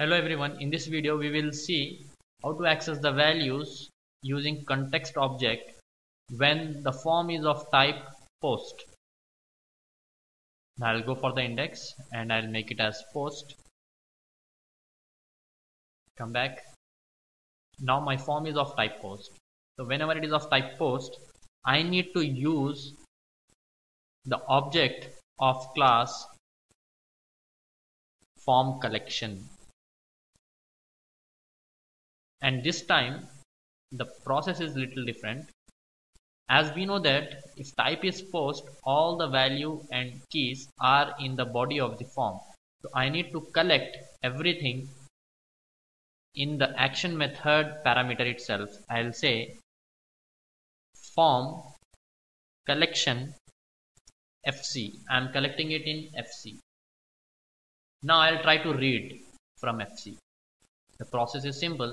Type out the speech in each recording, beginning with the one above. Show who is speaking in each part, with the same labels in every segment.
Speaker 1: Hello everyone, in this video we will see how to access the values using context object when the form is of type post. Now I'll go for the index and I'll make it as post. Come back. Now my form is of type post. So whenever it is of type post, I need to use the object of class form collection and this time the process is little different. As we know that if type is post all the value and keys are in the body of the form. So I need to collect everything in the action method parameter itself. I'll say form collection FC I'm collecting it in FC now I'll try to read from FC the process is simple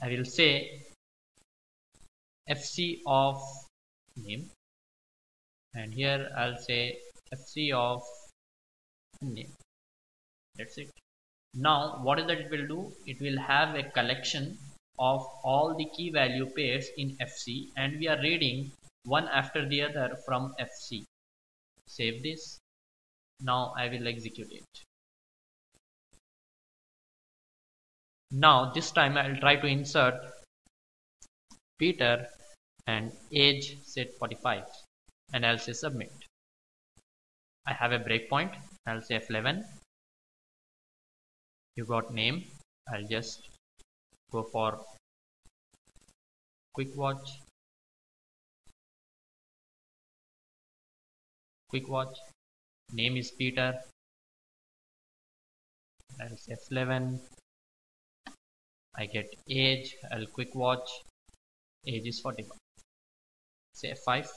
Speaker 1: I will say fc of name. And here I'll say fc of name. That's it. Now what is that it will do? It will have a collection of all the key value pairs in fc and we are reading one after the other from fc save this. Now I will execute it Now this time I'll try to insert Peter and age set 45 and I'll say submit. I have a breakpoint. I'll say F11. You got name. I'll just go for quick watch. Quick watch. Name is Peter. I'll say F11 I get age I'll quick watch. Age is 45 say 5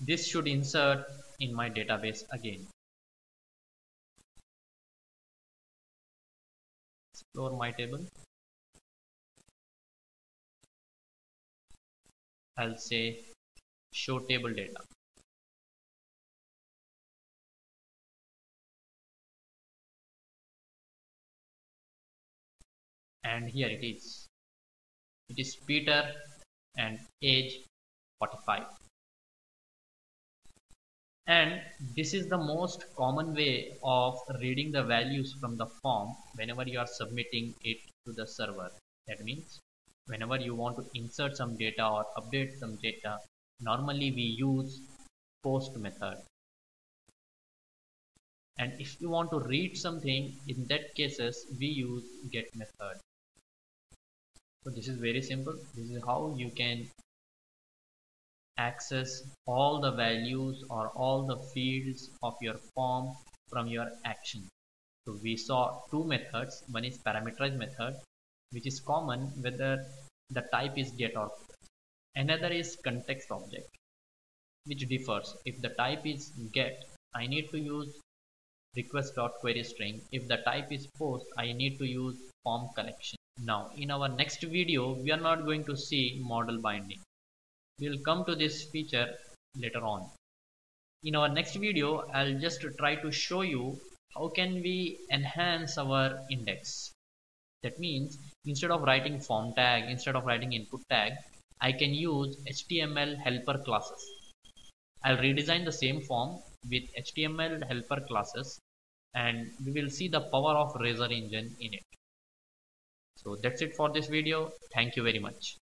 Speaker 1: this should insert in my database again. Explore my table. I'll say show table data and here it is. It is Peter and age 45 and this is the most common way of reading the values from the form whenever you are submitting it to the server. That means whenever you want to insert some data or update some data normally we use post method. And if you want to read something in that cases we use get method so this is very simple. This is how you can access all the values or all the fields of your form from your action. So we saw two methods. One is parameterized method which is common whether the type is get or put another is context object which differs. If the type is get I need to use request dot query string. If the type is post I need to use form collection now in our next video we are not going to see model binding. We will come to this feature later on. In our next video I'll just try to show you how can we enhance our index. That means instead of writing form tag, instead of writing input tag, I can use HTML helper classes. I'll redesign the same form with HTML helper classes and we will see the power of Razor engine in it so that's it for this video. Thank you very much